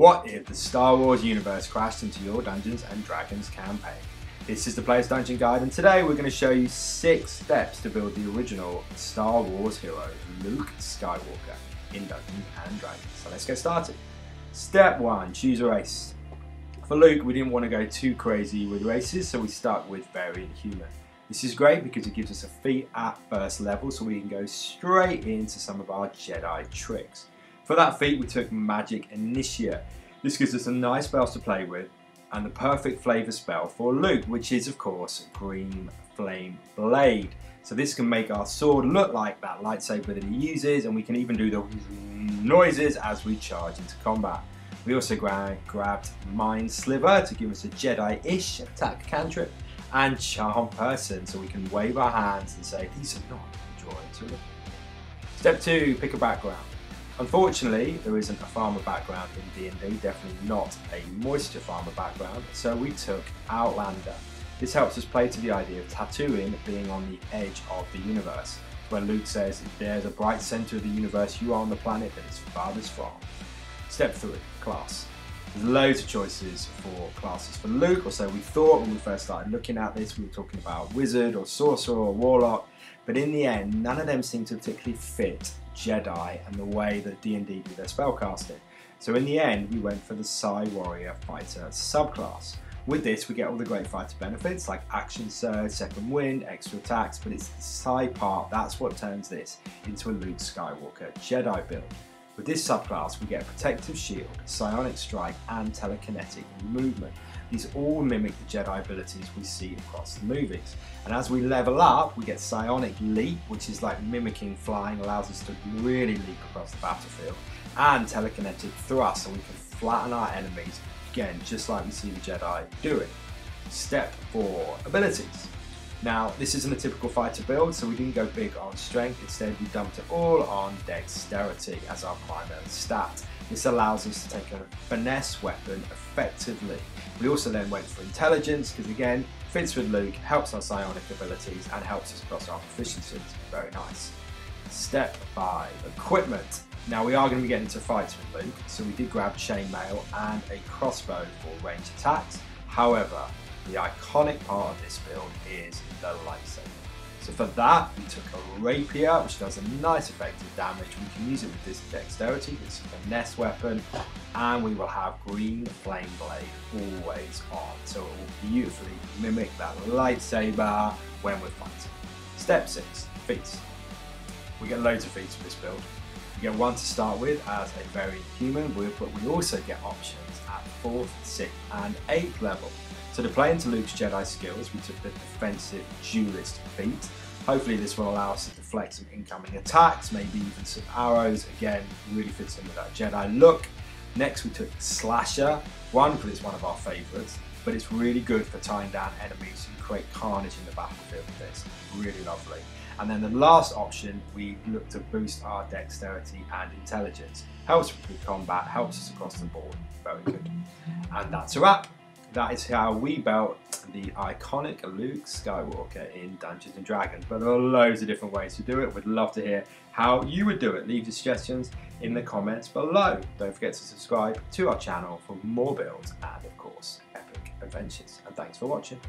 What if the Star Wars universe crashed into your Dungeons and Dragons campaign? This is the Player's Dungeon Guide, and today we're going to show you six steps to build the original Star Wars hero, Luke Skywalker, in Dungeons and Dragons. So let's get started. Step one, choose a race. For Luke, we didn't want to go too crazy with races, so we stuck with Variant Human. This is great because it gives us a feat at first level, so we can go straight into some of our Jedi tricks. For that feat, we took Magic Initiate. This gives us a nice spells to play with and the perfect flavor spell for Luke, which is of course Green Flame Blade. So this can make our sword look like that lightsaber that he uses and we can even do the noises as we charge into combat. We also gra grabbed Mind Sliver to give us a Jedi-ish attack cantrip and Charm Person so we can wave our hands and say these are not droids. Step 2, pick a background. Unfortunately, there isn't a farmer background in D&D, definitely not a moisture farmer background, so we took Outlander. This helps us play to the idea of Tatooine being on the edge of the universe, where Luke says, there's a bright centre of the universe, you are on the planet that is farthest from. Step 3, class. There's loads of choices for classes for Luke, or so we thought when we first started looking at this. We were talking about wizard or sorcerer or warlock, but in the end, none of them seem to particularly fit Jedi and the way that D&D do their spellcasting. So in the end, we went for the Psi Warrior Fighter subclass. With this, we get all the great fighter benefits like action surge, second wind, extra attacks, but it's the Psi part that's what turns this into a Luke Skywalker Jedi build. With this subclass, we get a protective shield, psionic strike, and telekinetic movement. These all mimic the Jedi abilities we see across the movies. And as we level up, we get Psionic Leap, which is like mimicking flying, allows us to really leap across the battlefield, and Telekinetic Thrust, so we can flatten our enemies, again, just like we see the Jedi doing. Step 4 Abilities. Now, this isn't a typical fighter build, so we didn't go big on strength, instead we dumped it all on dexterity as our primary stat. This allows us to take a finesse weapon effectively. We also then went for intelligence, because again, fits with Luke, helps our psionic abilities, and helps us across our proficiencies. Very nice. Step 5, equipment. Now we are going to be getting into fights with Luke, so we did grab chainmail and a crossbow for range attacks. However, the iconic part of this build is the lightsaber. So for that, we took a rapier, which does a nice effective damage. We can use it with this dexterity, it's a finesse weapon, and we will have green flame blade always on. So it will beautifully mimic that lightsaber when we're fighting. Step six, feats. We get loads of feats for this build. We get one to start with as a variant human, but we also get options at 4th, 6th and 8th level. So to play into Luke's Jedi skills, we took the defensive duelist feat. Hopefully this will allow us to deflect some incoming attacks, maybe even some arrows. Again, really fits in with that Jedi look. Next we took Slasher, one because it's one of our favourites, but it's really good for tying down enemies and create carnage in the battlefield with this. Really lovely. And then the last option, we look to boost our dexterity and intelligence. Helps with combat, helps us across the board. Very good. And that's a wrap. That is how we built the iconic Luke Skywalker in Dungeons & Dragons. But there are loads of different ways to do it. We'd love to hear how you would do it. Leave your suggestions in the comments below. Don't forget to subscribe to our channel for more builds and, of course, epic adventures. And thanks for watching.